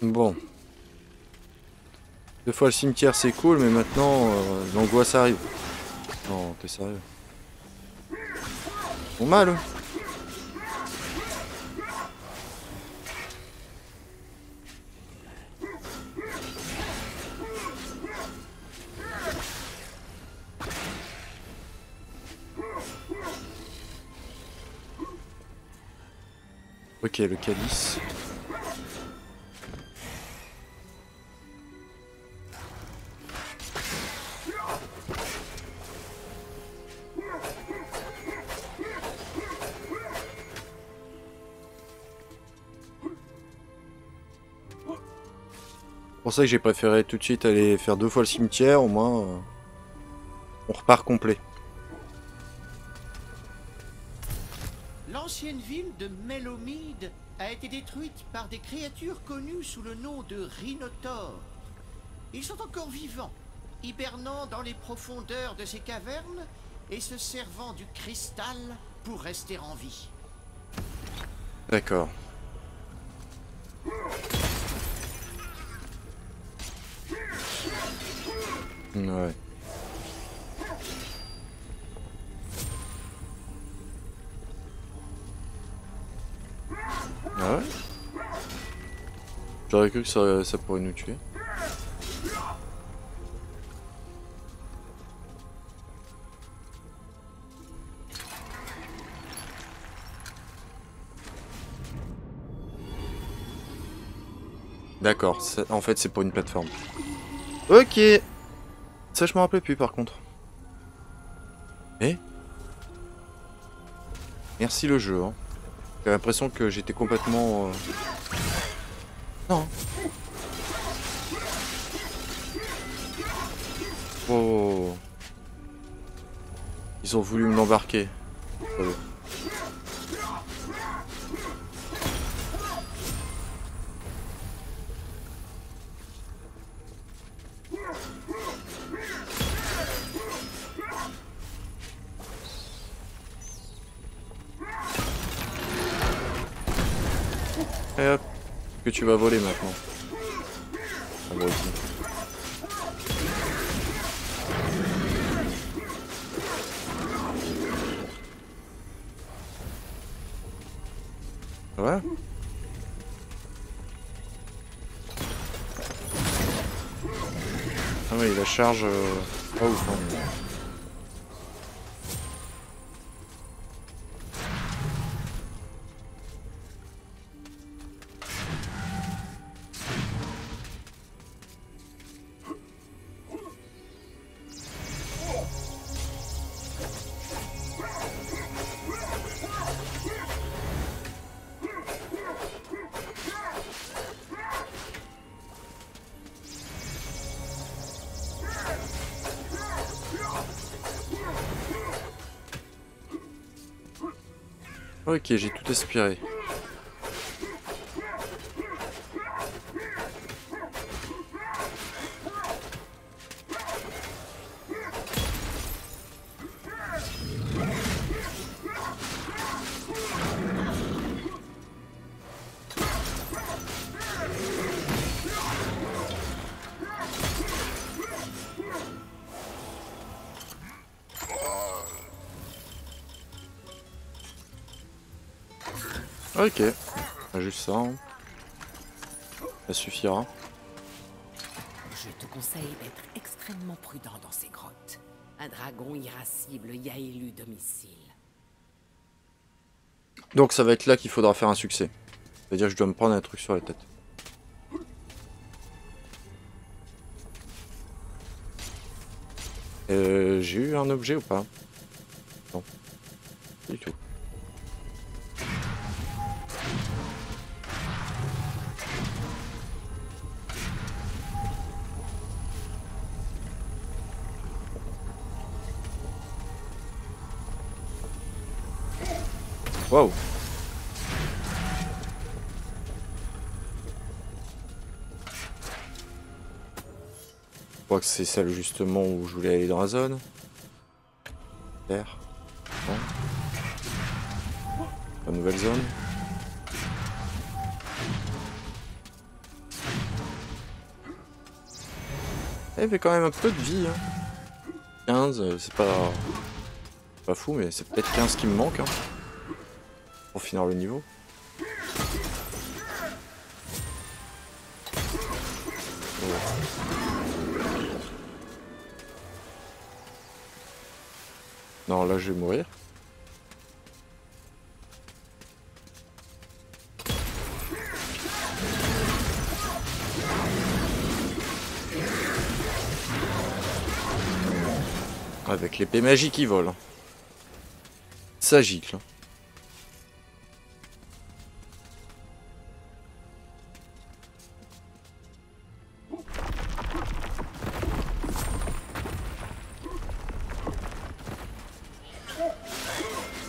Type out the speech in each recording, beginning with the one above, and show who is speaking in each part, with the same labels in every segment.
Speaker 1: Bon. Deux fois le cimetière c'est cool, mais maintenant euh, l'angoisse arrive. Non, t'es sérieux? Ils sont mal eux. Ok, le calice. Ça que j'ai préféré tout de suite aller faire deux fois le cimetière, au moins euh, on repart complet.
Speaker 2: L'ancienne ville de Melomide a été détruite par des créatures connues sous le nom de rhinotaures. Ils sont encore vivants, hibernant dans les profondeurs de ces cavernes et se servant du cristal pour rester en vie.
Speaker 1: D'accord. Ouais. Ah ouais J'aurais cru que ça, ça pourrait nous tuer. D'accord, en fait c'est pour une plateforme. Ok Ça je m'en rappelais plus par contre. Eh Merci le jeu. Hein. J'ai l'impression que j'étais complètement... euh, Non. Oh. Ils ont voulu me l'embarquer. Euh. Tu vas voler maintenant. Abruti. Ouais. Ah oui, la charge... euh, Pas ouf, hein. Ok, j'ai tout aspiré. Ça. hein. Ça suffira.
Speaker 3: Je te conseille d'être extrêmement prudent dans ces grottes. Un dragon irascible y a élu domicile.
Speaker 1: Donc ça va être là qu'il faudra faire un succès. C'est-à-dire que je dois me prendre un truc sur la tête. Euh, j'ai eu un objet ou pas? Non. Pas Du tout. Waouh Je crois que c'est celle justement où je voulais aller dans la zone. Terre. La nouvelle zone. Elle avait quand même un peu de vie. Hein. 15, euh, c'est pas... Pas fou, mais c'est peut-être 15 qui me manque. Hein, finir le niveau. Non, là je vais mourir. Avec l'épée magique qui vole. Ça gicle.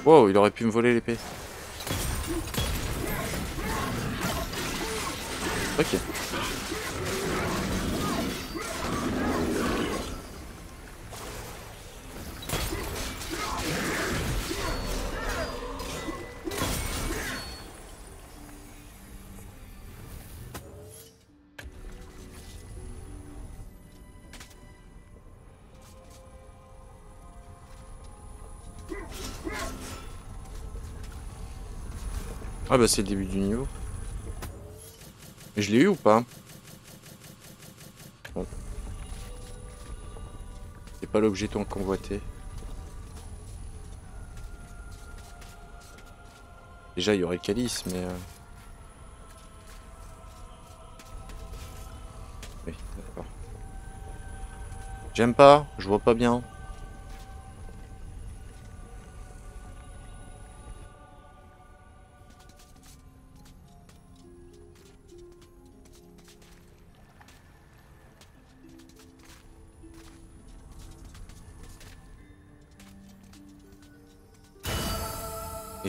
Speaker 1: Wow, il aurait pu me voler l'épée. Ok. Ah bah c'est le début du niveau. Mais je l'ai eu ou pas C'est pas l'objet tant convoité. Déjà il y aurait le calice mais... Euh... Oui, d'accord. J'aime pas, je vois pas bien.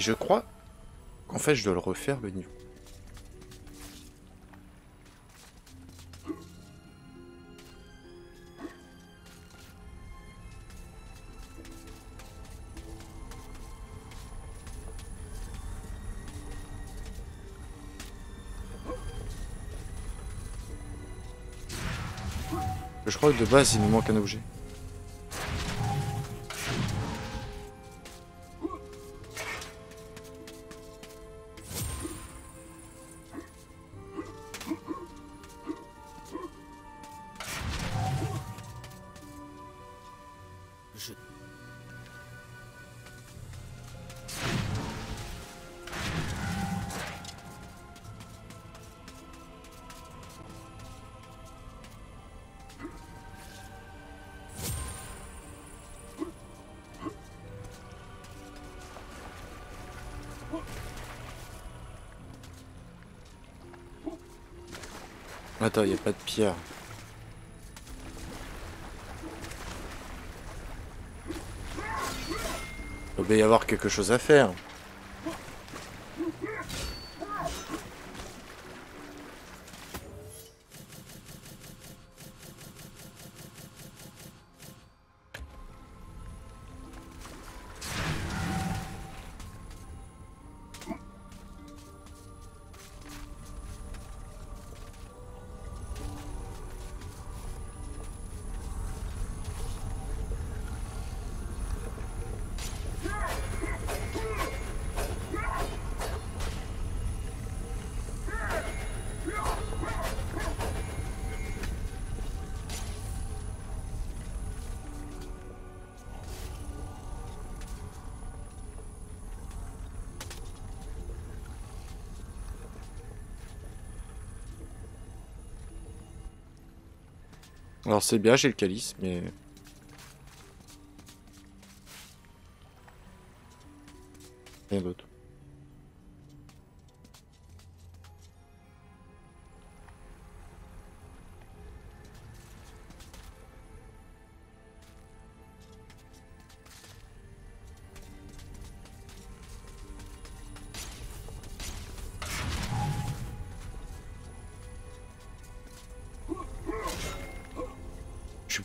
Speaker 1: Et je crois qu'en fait je dois le refaire le. Je crois que de base il nous manque un objet. Attends, il a pas de pierre. Il doit y avoir quelque chose à faire. Alors c'est bien, j'ai le calice, mais... Rien d'autre.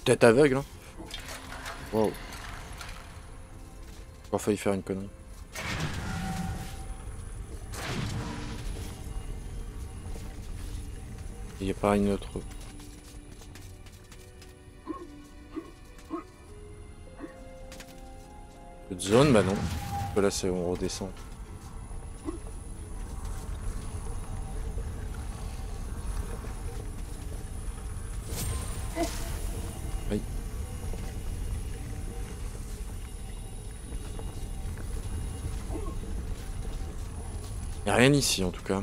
Speaker 1: Peut-être aveugle, hein Wow. J'ai failli faire une connerie. Il n'y a pas une autre... Zone, bah non. Là, c'est on redescend. Ici en tout cas.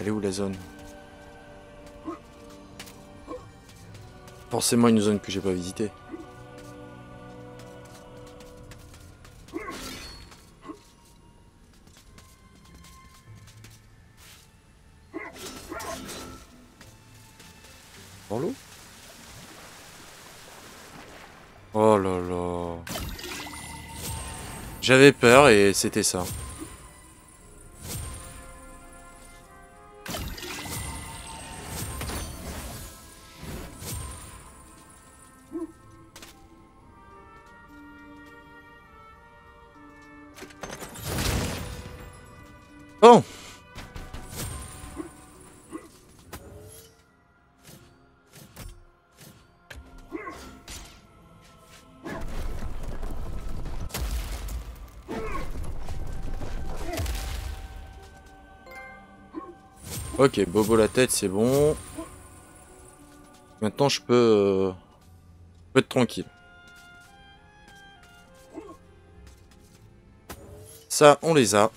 Speaker 1: Elle est où la zone? Forcément une zone que j'ai pas visitée. Dans l'eau? Oh là là. J'avais peur et c'était ça. Ok, Bobo la tête, c'est bon. Maintenant, je peux, euh, je peux être tranquille. Ça, on les a.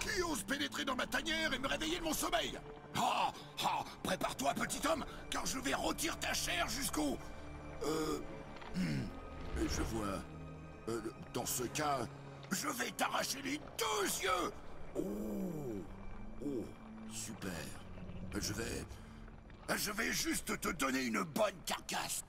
Speaker 4: Qui ose pénétrer dans ma tanière et me réveiller de mon sommeil? Ah Ah Prépare-toi, petit homme, car je vais rôtir ta chair jusqu'au... Euh... hmm, Je vois... Euh, dans ce cas, je vais t'arracher les deux yeux Oh Oh, super. Je vais... Je vais juste te donner une bonne carcasse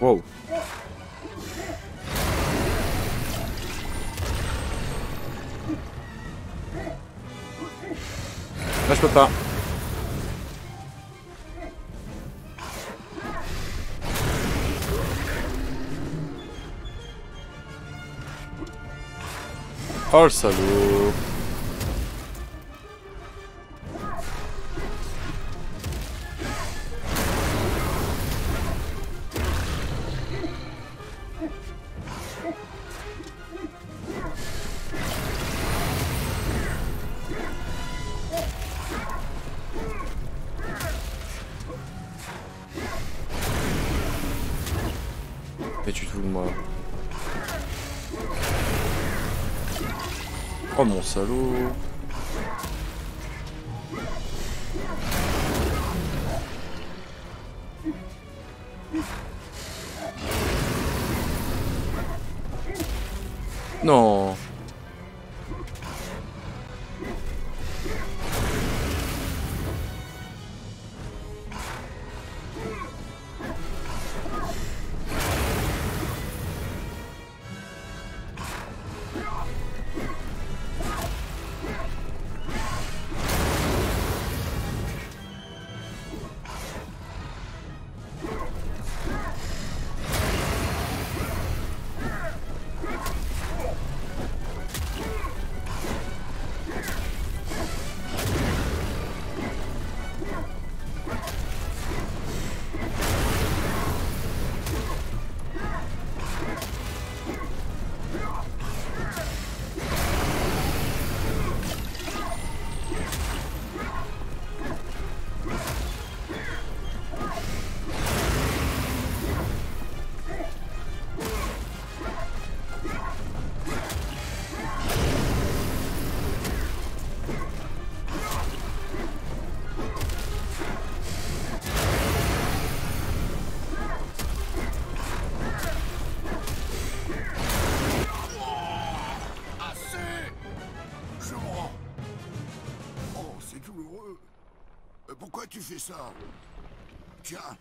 Speaker 1: Wow. Là, je peux te fous de moi. Oh mon salaud
Speaker 4: ça Tiens,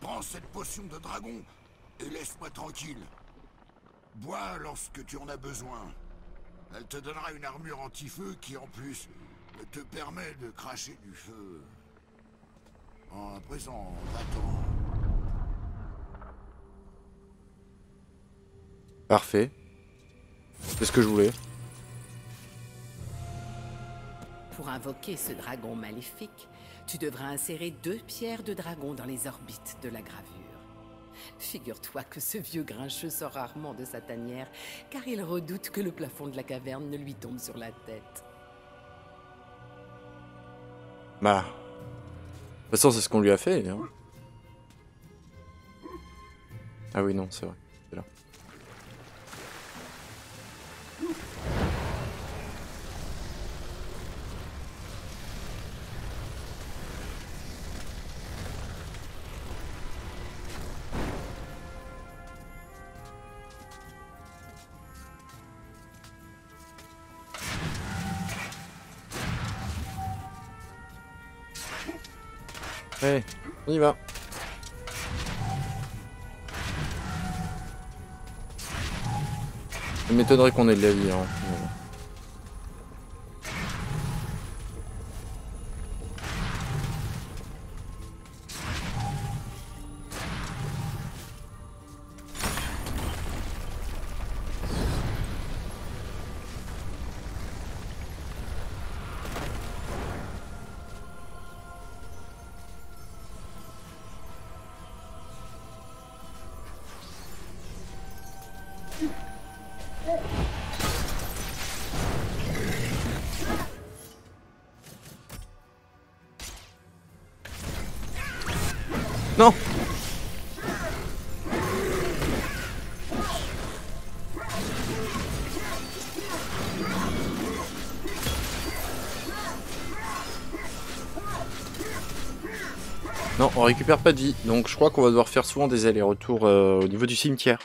Speaker 4: prends cette potion de dragon et laisse-moi tranquille. Bois lorsque tu en as besoin. Elle te donnera une armure anti-feu qui, en plus, te permet de cracher du feu. En présent, va-t'en.
Speaker 1: Parfait. C'est ce que je voulais.
Speaker 3: Pour invoquer ce dragon maléfique, tu devras insérer deux pierres de dragon dans les orbites de la gravure. Figure-toi que ce vieux grincheux sort rarement de sa tanière, car il redoute que le plafond de la caverne ne lui tombe sur la tête.
Speaker 1: Bah. De toute façon, c'est ce qu'on lui a fait. hein. Ah oui, non, c'est vrai. C'est là. Allez, on y va. Ça m'étonnerait qu'on ait de la vie. Hein. Non, on récupère pas de vie, donc je crois qu'on va devoir faire souvent des allers-retours euh, au niveau du cimetière.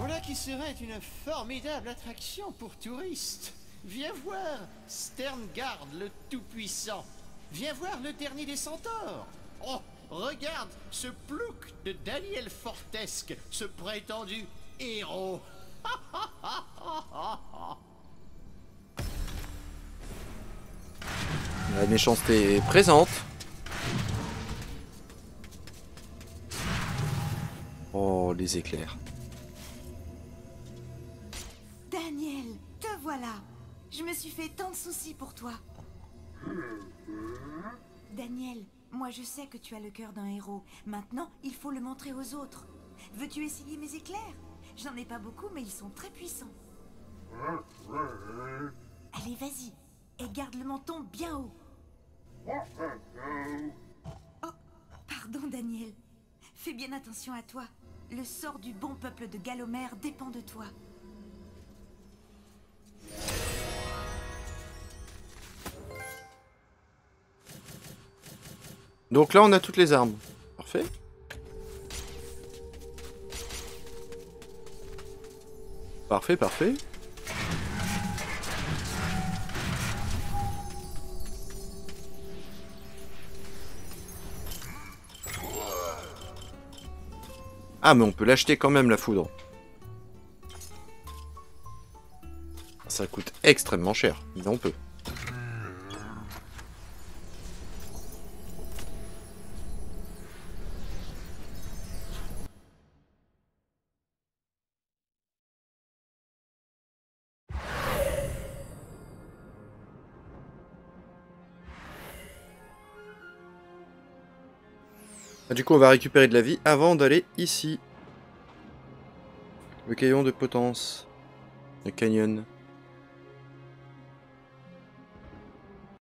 Speaker 2: Voilà qui serait une formidable attraction pour touristes. Viens voir Sterngard le Tout-Puissant. Viens voir le dernier des centaures. Oh, regarde ce plouc de Daniel Fortesque, ce prétendu héros.
Speaker 1: La méchanceté est présente. Oh, les éclairs.
Speaker 5: Daniel, te voilà. Je me suis fait tant de soucis pour toi. Daniel, moi je sais que tu as le cœur d'un héros. Maintenant, il faut le montrer aux autres. Veux-tu essayer mes éclairs? J'en ai pas beaucoup, mais ils sont très puissants. Allez, vas-y. Et garde le menton bien haut. Oh, pardon, Daniel. Fais bien attention à toi. Le sort du bon peuple de Galomère dépend de toi.
Speaker 1: Donc là, on a toutes les armes. Parfait. Parfait, parfait. Ah, mais on peut l'acheter quand même, la foudre. Ça coûte extrêmement cher, mais on peut. Du coup, on va récupérer de la vie avant d'aller ici. Le caillon de potence. Le canyon.